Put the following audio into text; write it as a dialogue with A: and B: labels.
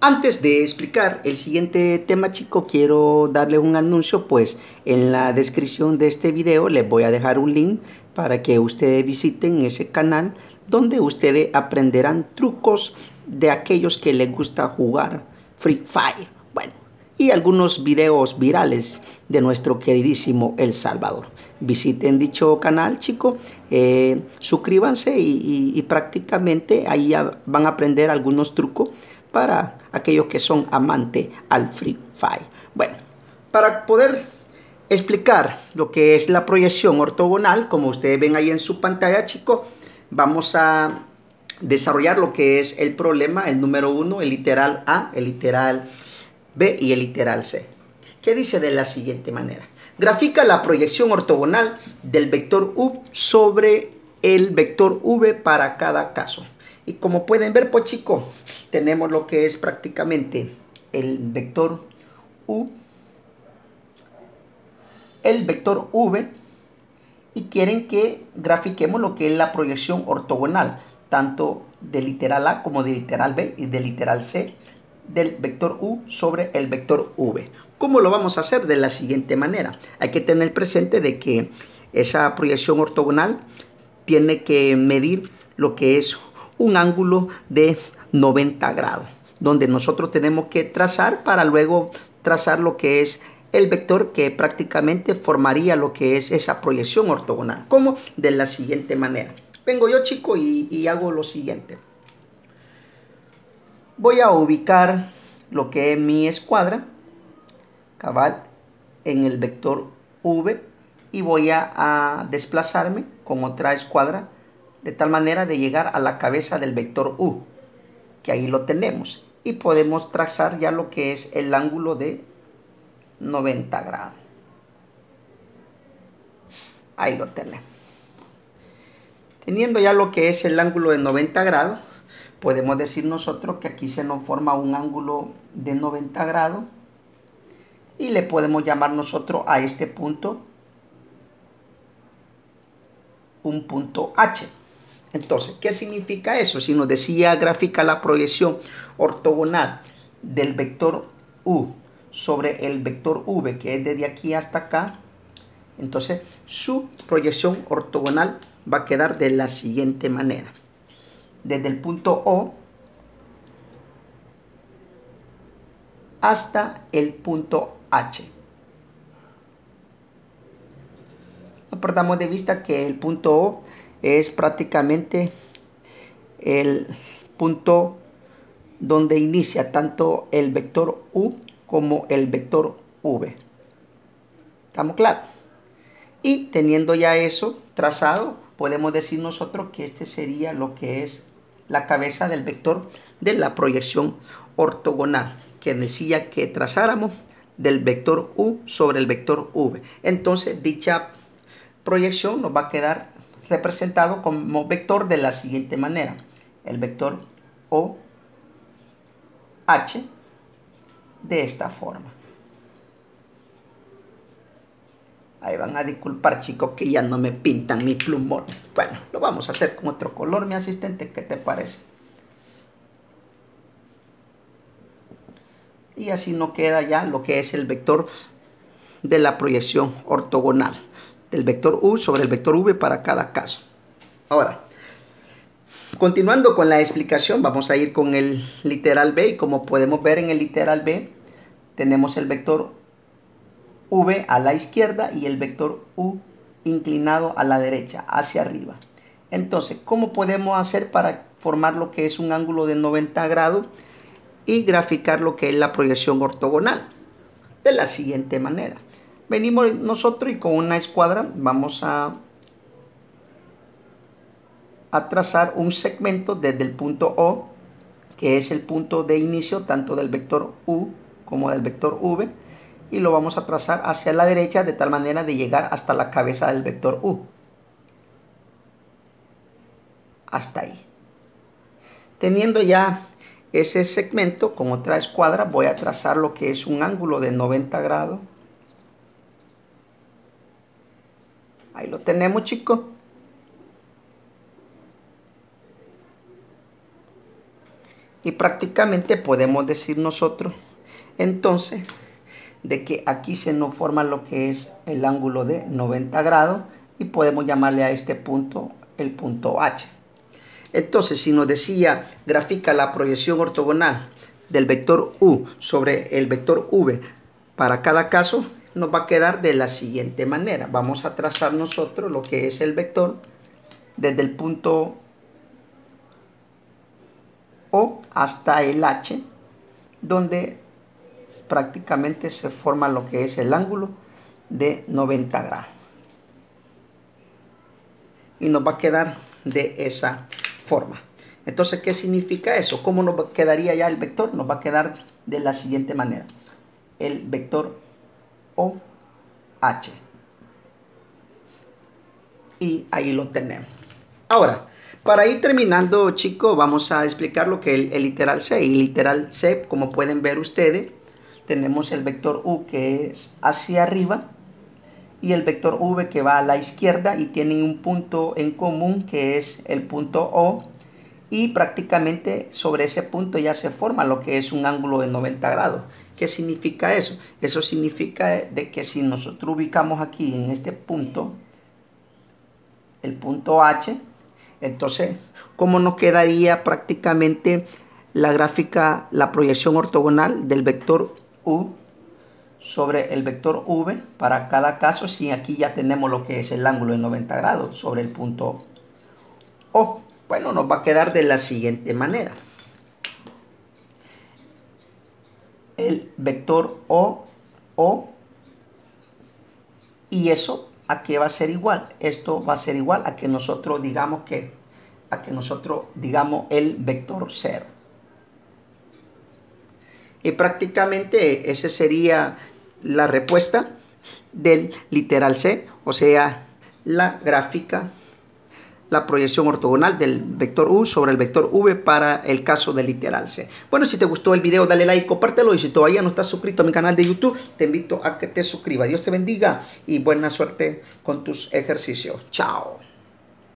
A: Antes de explicar el siguiente tema, chico, quiero darle un anuncio, pues en la descripción de este video les voy a dejar un link para que ustedes visiten ese canal donde ustedes aprenderán trucos de aquellos que les gusta jugar Free Fire. Bueno, y algunos videos virales de nuestro queridísimo El Salvador. Visiten dicho canal, chicos, eh, suscríbanse y, y prácticamente ahí van a aprender algunos trucos para aquellos que son amantes al Free Fire. Bueno, para poder explicar lo que es la proyección ortogonal, como ustedes ven ahí en su pantalla, chicos, vamos a desarrollar lo que es el problema, el número uno, el literal A, el literal B y el literal C. ¿Qué dice de la siguiente manera? Grafica la proyección ortogonal del vector U sobre el vector V para cada caso. Y como pueden ver, pues chicos, tenemos lo que es prácticamente el vector U, el vector V, y quieren que grafiquemos lo que es la proyección ortogonal, tanto de literal A como de literal B y de literal C del vector U sobre el vector V. ¿Cómo lo vamos a hacer? De la siguiente manera. Hay que tener presente de que esa proyección ortogonal tiene que medir lo que es un ángulo de 90 grados, donde nosotros tenemos que trazar para luego trazar lo que es el vector que prácticamente formaría lo que es esa proyección ortogonal. como De la siguiente manera. Vengo yo chico y, hago lo siguiente. Voy a ubicar lo que es mi escuadra cabal en el vector V y voy a desplazarme con otra escuadra de tal manera de llegar a la cabeza del vector U, que ahí lo tenemos. Y podemos trazar ya lo que es el ángulo de 90 grados. Ahí lo tenemos. Teniendo ya lo que es el ángulo de 90 grados, podemos decir nosotros que aquí se nos forma un ángulo de 90 grados y le podemos llamar nosotros a este punto un punto H. Entonces, ¿qué significa eso? Si nos decía gráfica la proyección ortogonal del vector U sobre el vector V, que es desde aquí hasta acá, entonces su proyección ortogonal va a quedar de la siguiente manera. Desde el punto O hasta el punto H. No perdamos de vista que el punto O es prácticamente el punto donde inicia tanto el vector U como el vector V. ¿Estamos claros? Y teniendo ya eso trazado, podemos decir nosotros que este sería lo que es la cabeza del vector de la proyección ortogonal, que decía que trazáramos del vector U sobre el vector V. Entonces dicha proyección nos va a quedar representado como vector de la siguiente manera. El vector O, H, de esta forma. Ahí van a disculpar chicos que ya no me pintan mi plumón. Bueno, lo vamos a hacer con otro color, mi asistente, ¿qué te parece? Y así no queda ya lo que es el vector de la proyección ortogonal del vector U sobre el vector V para cada caso. Ahora, continuando con la explicación, vamos a ir con el literal B y como podemos ver en el literal B, tenemos el vector V a la izquierda y el vector U inclinado a la derecha, hacia arriba. Entonces, ¿cómo podemos hacer para formar lo que es un ángulo de 90 grados y graficar lo que es la proyección ortogonal? De la siguiente manera venimos nosotros y con una escuadra vamos a, a trazar un segmento desde el punto O, que es el punto de inicio tanto del vector U como del vector V, y lo vamos a trazar hacia la derecha de tal manera de llegar hasta la cabeza del vector U. Hasta ahí. Teniendo ya ese segmento con otra escuadra, voy a trazar lo que es un ángulo de 90 grados Ahí lo tenemos, chicos. Y prácticamente podemos decir nosotros entonces de que aquí se nos forma lo que es el ángulo de 90 grados y podemos llamarle a este punto el punto H. Entonces, si nos decía grafica la proyección ortogonal del vector U sobre el vector V para cada caso, nos va a quedar de la siguiente manera. Vamos a trazar nosotros lo que es el vector desde el punto O hasta el H, donde prácticamente se forma lo que es el ángulo de 90 grados. Y nos va a quedar de esa forma. Entonces, ¿qué significa eso? ¿Cómo nos quedaría ya el vector? Nos va a quedar de la siguiente manera. El vector OH. Y ahí lo tenemos. Ahora, para ir terminando, chicos, vamos a explicar lo que es el, literal C. Y literal C, como pueden ver ustedes, tenemos el vector U que es hacia arriba y el vector V que va a la izquierda y tienen un punto en común que es el punto O y prácticamente sobre ese punto ya se forma lo que es un ángulo de 90 grados. ¿Qué significa eso? Eso significa de que si nosotros ubicamos aquí en este punto, el punto H, entonces, ¿cómo nos quedaría prácticamente la gráfica, la proyección ortogonal del vector U sobre el vector V para cada caso si aquí ya tenemos lo que es el ángulo de 90 grados sobre el punto O. Bueno, nos va a quedar de la siguiente manera. El vector O, O, y eso a qué va a ser igual. Esto va a ser igual a que nosotros digamos que, a que nosotros digamos el vector 0. Y prácticamente esa sería la respuesta del literal C, o sea, la gráfica, la proyección ortogonal del vector U sobre el vector V para el caso del literal C. Bueno, si te gustó el video, dale like, compártelo y si todavía no estás suscrito a mi canal de YouTube, te invito a que te suscribas. Dios te bendiga y buena suerte con tus ejercicios. Chao.